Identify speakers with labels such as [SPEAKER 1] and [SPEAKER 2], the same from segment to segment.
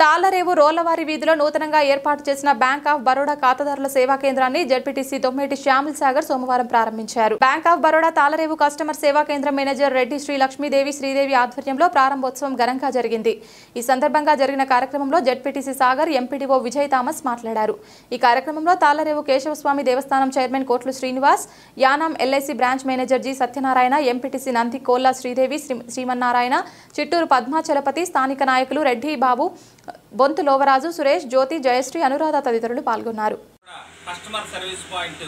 [SPEAKER 1] తాళ్ళరేవు రోలవారి వీధిలో నూతనంగా ఏర్పాటు చేసిన బ్యాంక్ ఆఫ్ బరోడా ఖాతాదారుల సేవా కేంద్రాన్ని జడ్పీటీసీ తొమ్మిటి శ్యామిల్ సాగర్ సోమవారం ప్రారంభించారు. Bank of Baroda Tallarevu customer సేవా కేంద్రం మేనేజర్ రెడ్డి శ్రీ లక్ష్మీదేవి శ్రీదేవి ఆధ్వర్యంలో ప్రారంభోత్సవం ఘనంగా జరిగింది. ఈ సందర్భంగా జరిగిన కార్యక్రమంలో ZPTC Sagar MPDO Vijay Thomas మాట్లాడారు. ఈ కార్యక్రమంలో తాళ్ళరేవు కేశవస్వామి దేవస్థానం chairman Kotlu Srinivas Yanam LIC branch manager G Satyanarayana MPTC Nandi Kolla Sridevi Sri- Srimannarayana Chitturu Padmachalapathi స్థానిక నాయకులు రెడ్డి బాబు బొంతు లోవరాజు సురేష్ జ్యోతి జయశ్రీ అనురాధ తదితరులు పాల్గొన్నారు.
[SPEAKER 2] కస్టమర్ సర్వీస్ పాయింట్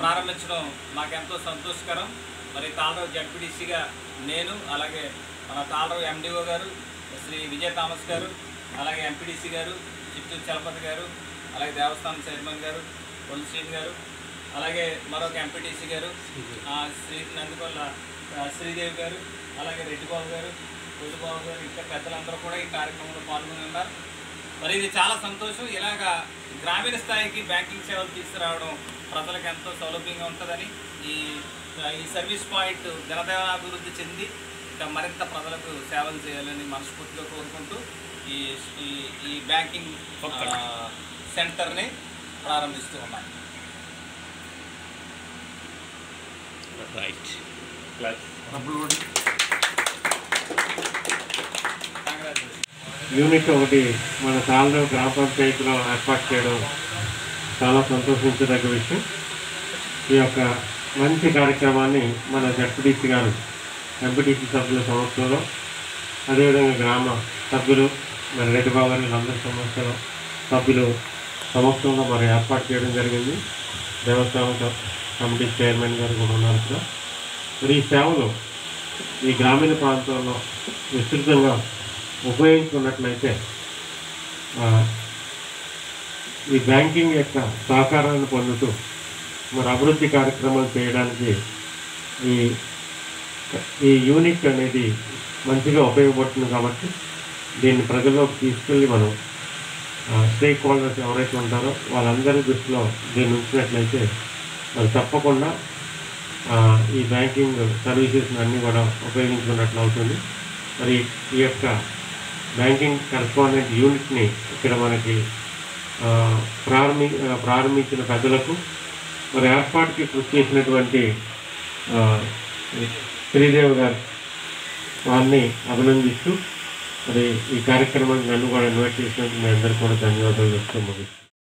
[SPEAKER 2] ప్రారంభించడం మాకెంతో సంతోషకరం. మరి తాళరావు జడ్పీడీసీగా నేను అలాగే మన తాళరావు ఎండిఓ గారు శ్రీ విజయ్ థామస్ గారు అలాగే ఎంపీడీసీ గారు చిత్తూరు చలపతి గారు అలాగే దేవస్థానం చైర్మన్ గారు పొల్లి గారు అలాగే మరొక ఎంపీటీసీ గారు శ్రీ నందికొల్ల శ్రీదేవి గారు అలాగే రెడ్డిబాబు గారు కొల్లుబాబు గారు ఇంకా పెద్దలందరూ కూడా ఈ కార్యక్రమంలో పాల్గొని ఉన్నారు మరి ఇది చాలా సంతోషం. ఇలాగా గ్రామీణ స్థాయికి బ్యాంకింగ్ సేవలు తీసుకురావడం ప్రజలకు ఎంతో సౌలభ్యంగా ఉంటుందని ఈ ఈ సర్వీస్ పాయింట్ దినదినాభివృద్ధి చెంది ఇంకా మరింత ప్రజలకు సేవలు చేయాలని మనస్ఫూర్తిగా కోరుకుంటూ ఈ ఈ బ్యాంకింగ్ సెంటర్ని ప్రారంభిస్తూ ఉన్నాం.
[SPEAKER 3] రైట్
[SPEAKER 2] కంగ్రాచులేషన్
[SPEAKER 4] యూనిట్ ఒకటి మన తాళరావు గ్రామ పంచాయతీలో ఏర్పాటు చేయడం చాలా సంతోషించదగ్గ విషయం. ఈ యొక్క మంచి కార్యక్రమాన్ని మన జడ్పీటీసీ గారు ఎంపీటీసీ సభ్యుల సమస్యలో అదేవిధంగా గ్రామ సభ్యులు మరి రెడ్డిబాబు అందరి గారి సభ్యులు సమక్షంలో మరి ఏర్పాటు చేయడం జరిగింది. దేవస్థానం కమిటీ చైర్మన్ గారు కూడా ఉన్నారు ఇక్కడ. మరి ఈ సేవలు ఈ గ్రామీణ ప్రాంతంలో విస్తృతంగా ఉపయోగించుకున్నట్లయితే ఉన్నట్లయితే ఈ బ్యాంకింగ్ యొక్క సహకారాన్ని పొందుతూ మరి అభివృద్ధి కార్యక్రమాలు చేయడానికి ఈ ఈ యూనిట్ అనేది మంచిగా ఉపయోగపడుతుంది కాబట్టి దీన్ని ప్రజల్లోకి తీసుకెళ్ళి మనం స్టేక్ హోల్డర్స్ ఎవరైతే ఉంటారో వాళ్ళందరి దృష్టిలో దీన్ని ఉంచినట్లయితే మరి తప్పకుండా ఈ బ్యాంకింగ్ సర్వీసెస్ అన్నీ కూడా ఉపయోగించుకున్నట్లు అవుతుంది. మరి ఈ యొక్క బ్యాంకింగ్ కరస్పాండెంట్ యూనిట్ని ఇక్కడ మనకి ప్రారంభి ప్రారంభించిన పెద్దలకు మరి ఏర్పాటుకి కృషి చేసినటువంటి శ్రీదేవ్ గారు వారిని అభినందిస్తూ మరి ఈ కార్యక్రమానికి నన్ను కూడా ఇన్వైట్ చేసినందుకు మీ అందరికీ కూడా ధన్యవాదాలు చెప్తూ ముగిస్తాను